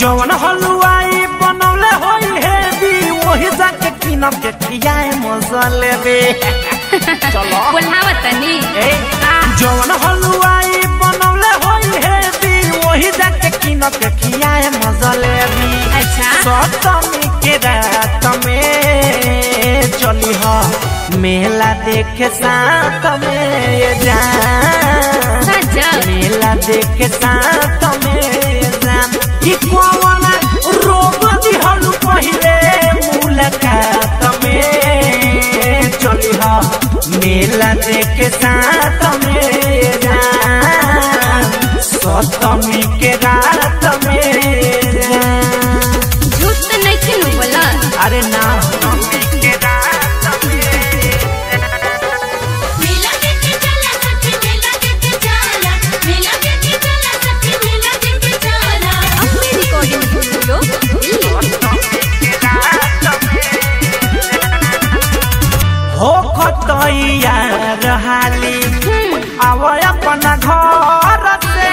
जवन हलुआई बनौले होई हे भी वही जाके किनब के खियाए मज़ा लेबे। चलो। बोलावा तनी। जवन हलुआई बनौले होई हे भी वही जाके किनब के खियाए मज़ा लेबे। अच्छा। सतमी के रात में चली हो मेला देखे साथ में ये जा मेला देखे साथ में मेला देखे साथ में सप्तमी के रात में झूठ नहीं बोला अरे ना हो खतैया रहाली। आव अपना घर से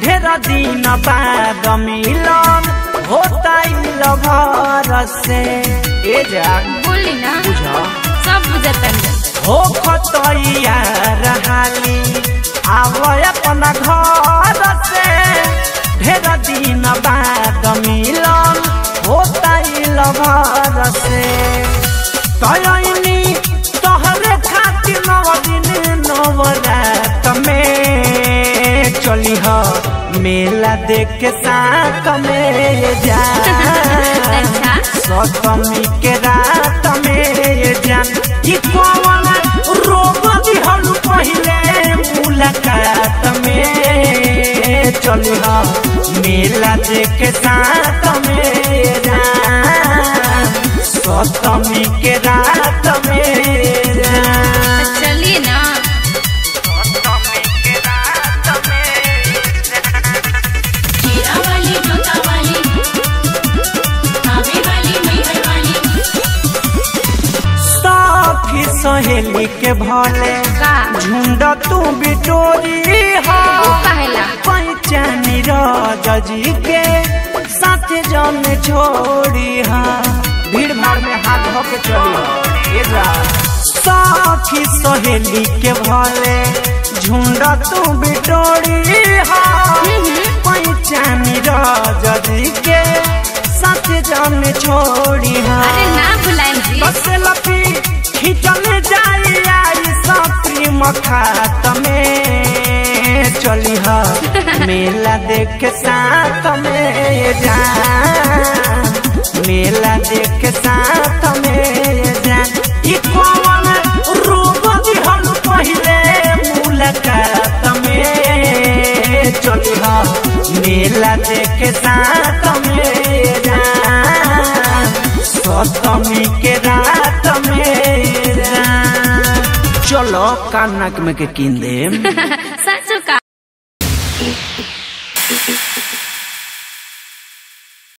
ढेर दिन बाद मिलन होता घर से। ए जान बोली ना। बुझा सब बुझतन हो। खतैया रहाली। आव अपना घर से ढेर दिन बाद मिलन होता घर से। तयनी चली हो मेला देख के साथ में जा अच्छा। सप्तमी के रात में जान। ई कौन रोग दिहल पहिले मुलाकात में। चली हो मेला देख के साथ में जान। सप्तमी के रात सहेली के भले। झुंड तू बिटोरी हो। कहला? रज़ी के साथ जन छोड़ी हा। भीड़ भाड़ में हाथ धो के चली। साखी सहेली के भले। झुंड तू बिटोरी हो। पहचानी रज़ी के साथ जन छोड़ी हा। अरे ना भुलाएम मखात में चली मेला देख साथ में जा। मेला देख साथ में जा मेला देख साथ में जा। सप्तमी kanak mekekindem. Saya suka.